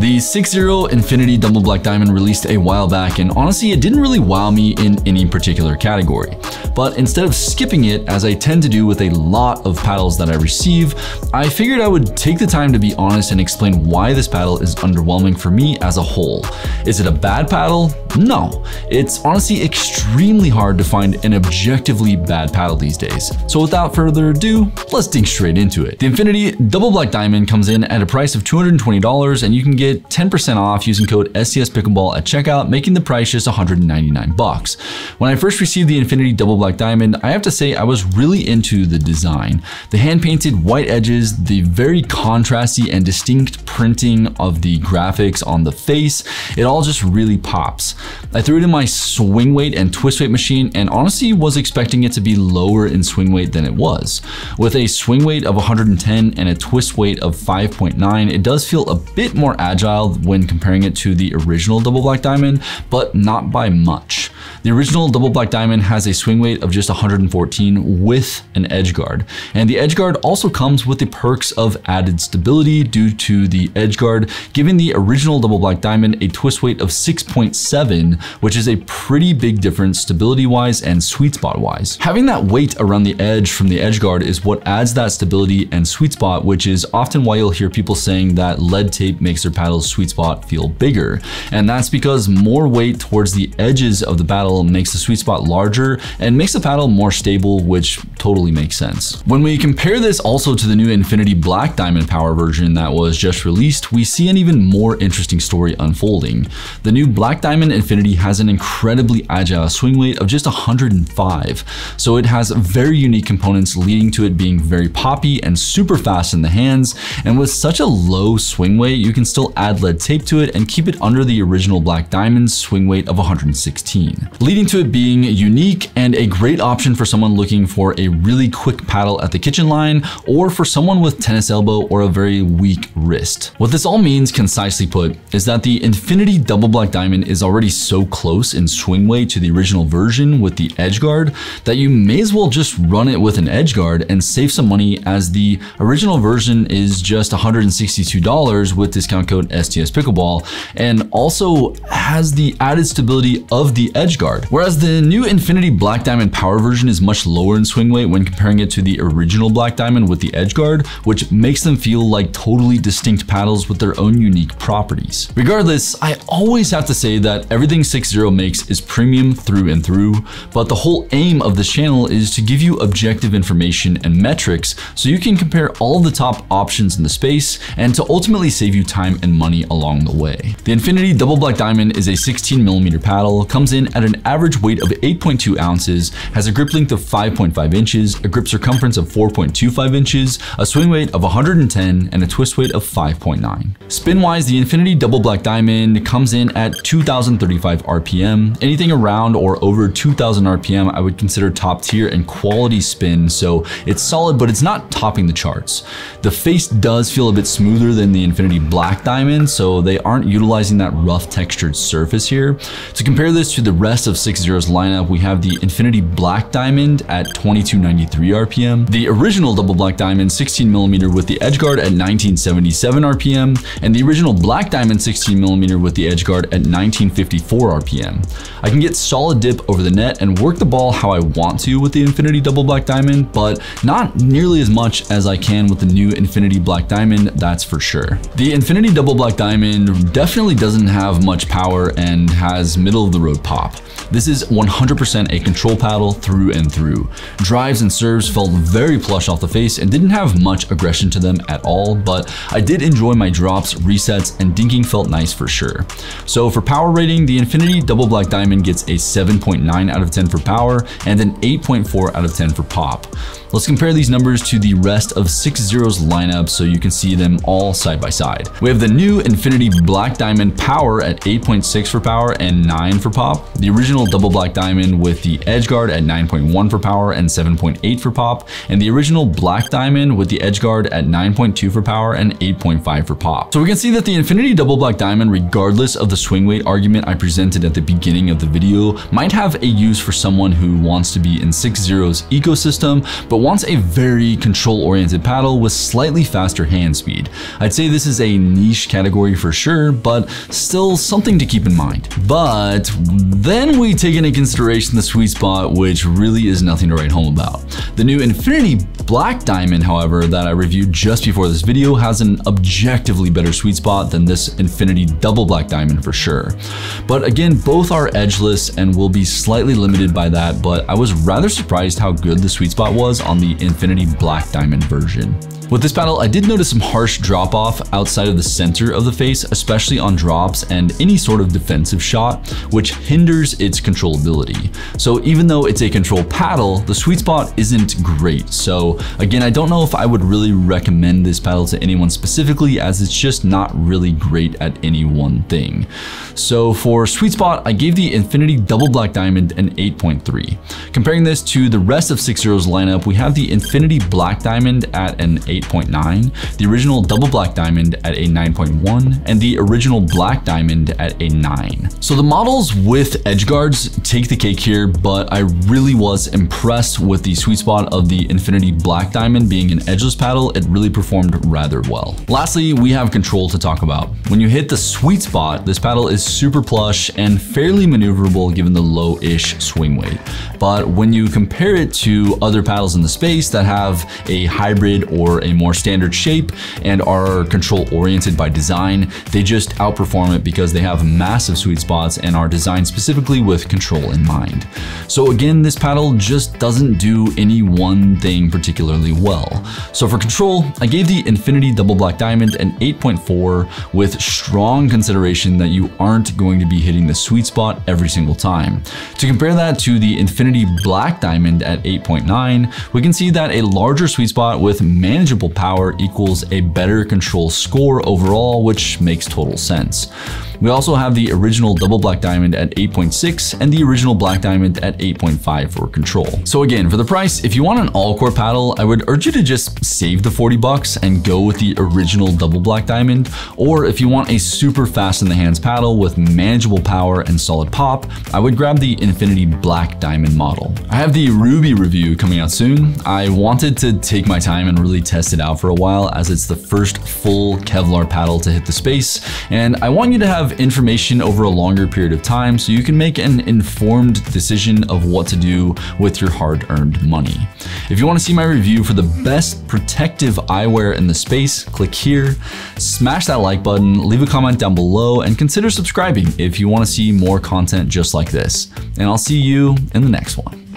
The 6-0 Infinity Double Black Diamond released a while back and honestly it didn't really wow me in any particular category. But instead of skipping it, as I tend to do with a lot of paddles that I receive, I figured I would take the time to be honest and explain why this paddle is underwhelming for me as a whole. Is it a bad paddle? No. It's honestly extremely hard to find an objectively bad paddle these days. So without further ado, let's dig straight into it. The Infinity Double Black Diamond comes in at a price of $220 and you can get 10% off using code STS Pickleball at checkout, making the price just 199 bucks. When I first received the Infinity Double Black Diamond, I have to say I was really into the design. The hand-painted white edges, the very contrasty and distinct printing of the graphics on the face, it all just really pops. I threw it in my swing weight and twist weight machine and honestly was expecting it to be lower in swing weight than it was. With a swing weight of 110 and a twist weight of 5.9, it does feel a bit more agile when comparing it to the original Double Black Diamond, but not by much. The original Double Black Diamond has a swing weight of just 114 with an edge guard. And the edge guard also comes with the perks of added stability due to the edge guard, giving the original Double Black Diamond a twist weight of 6.7, which is a pretty big difference stability wise and sweet spot wise. Having that weight around the edge from the edge guard is what adds that stability and sweet spot, which is often why you'll hear people saying that lead tape makes their paddle's sweet spot feel bigger. And that's because more weight towards the edges of the paddle makes the sweet spot larger and makes the paddle more stable, which totally makes sense. When we compare this also to the new Infinity Black Diamond Power version that was just released, we see an even more interesting story unfolding. The new Black Diamond Infinity has an incredibly agile swing weight of just 105, so it has very unique components leading to it being very poppy and super fast in the hands, and with such a low swing weight, you can still add lead tape to it and keep it under the original Black Diamond's swing weight of 116 leading to it being unique and a great option for someone looking for a really quick paddle at the kitchen line or for someone with tennis elbow or a very weak wrist. What this all means, concisely put, is that the Infinity Double Black Diamond is already so close in swing weight to the original version with the edge guard that you may as well just run it with an edge guard and save some money as the original version is just $162 with discount code STS Pickleball and also has the added stability of the edge guard. Whereas the new Infinity Black Diamond Power version is much lower in swing weight when comparing it to the original Black Diamond with the edge guard, which makes them feel like totally distinct paddles with their own unique properties. Regardless, I always have to say that everything 6.0 makes is premium through and through, but the whole aim of this channel is to give you objective information and metrics so you can compare all the top options in the space and to ultimately save you time and money along the way. The Infinity Double Black Diamond is a 16 millimeter paddle, comes in at an average weight of 8.2 ounces, has a grip length of 5.5 inches, a grip circumference of 4.25 inches, a swing weight of 110, and a twist weight of 5.9. Spin-wise, the Infinity Double Black Diamond comes in at 2035 RPM. Anything around or over 2000 RPM I would consider top tier and quality spin, so it's solid, but it's not topping the charts. The face does feel a bit smoother than the Infinity Black Diamond, so they aren't utilizing that rough textured surface here. To compare this to the rest of of 6.0's lineup, we have the Infinity Black Diamond at 2293 RPM, the original Double Black Diamond 16mm with the edge guard at 1977 RPM, and the original Black Diamond 16mm with the edge guard at 1954 RPM. I can get solid dip over the net and work the ball how I want to with the Infinity Double Black Diamond, but not nearly as much as I can with the new Infinity Black Diamond, that's for sure. The Infinity Double Black Diamond definitely doesn't have much power and has middle of the road pop. This is 100% a control paddle through and through. Drives and serves felt very plush off the face and didn't have much aggression to them at all, but I did enjoy my drops, resets, and dinking felt nice for sure. So for power rating, the Infinity Double Black Diamond gets a 7.9 out of 10 for power and an 8.4 out of 10 for pop. Let's compare these numbers to the rest of 6.0's lineup so you can see them all side by side. We have the new Infinity Black Diamond Power at 8.6 for power and 9 for pop. The original Double Black Diamond with the Edge Guard at 9.1 for power and 7.8 for pop. And the original Black Diamond with the Edge Guard at 9.2 for power and 8.5 for pop. So we can see that the Infinity Double Black Diamond, regardless of the swing weight argument I presented at the beginning of the video, might have a use for someone who wants to be in 6.0's ecosystem, but wants a very control-oriented paddle with slightly faster hand speed. I'd say this is a niche category for sure, but still something to keep in mind. But then we take into consideration the sweet spot, which really is nothing to write home about. The new Infinity Black Diamond, however, that I reviewed just before this video has an objectively better sweet spot than this Infinity Double Black Diamond for sure. But again, both are edgeless and will be slightly limited by that, but I was rather surprised how good the sweet spot was on the Infinity Black Diamond version. With this paddle, I did notice some harsh drop off outside of the center of the face, especially on drops and any sort of defensive shot, which hinders its controllability. So even though it's a control paddle, the sweet spot isn't great. So again, I don't know if I would really recommend this paddle to anyone specifically as it's just not really great at any one thing. So for sweet spot, I gave the Infinity Double Black Diamond an 8.3. Comparing this to the rest of 6Zero's lineup, we have the Infinity Black Diamond at an 8 8.9, the original double black diamond at a 9.1, and the original black diamond at a 9. So the models with edge guards take the cake here, but I really was impressed with the sweet spot of the Infinity Black Diamond being an edgeless paddle. It really performed rather well. Lastly, we have control to talk about. When you hit the sweet spot, this paddle is super plush and fairly maneuverable given the low-ish swing weight. But when you compare it to other paddles in the space that have a hybrid or a a more standard shape and are control oriented by design, they just outperform it because they have massive sweet spots and are designed specifically with control in mind. So again, this paddle just doesn't do any one thing particularly well. So for control, I gave the Infinity Double Black Diamond an 8.4 with strong consideration that you aren't going to be hitting the sweet spot every single time. To compare that to the Infinity Black Diamond at 8.9, we can see that a larger sweet spot with manageable power equals a better control score overall, which makes total sense. We also have the original double black diamond at 8.6 and the original black diamond at 8.5 for control. So again, for the price, if you want an all-core paddle, I would urge you to just save the 40 bucks and go with the original double black diamond. Or if you want a super fast in the hands paddle with manageable power and solid pop, I would grab the Infinity Black Diamond model. I have the Ruby review coming out soon. I wanted to take my time and really test it out for a while as it's the first full Kevlar paddle to hit the space. And I want you to have information over a longer period of time so you can make an informed decision of what to do with your hard-earned money. If you want to see my review for the best protective eyewear in the space, click here, smash that like button, leave a comment down below, and consider subscribing if you want to see more content just like this. And I'll see you in the next one.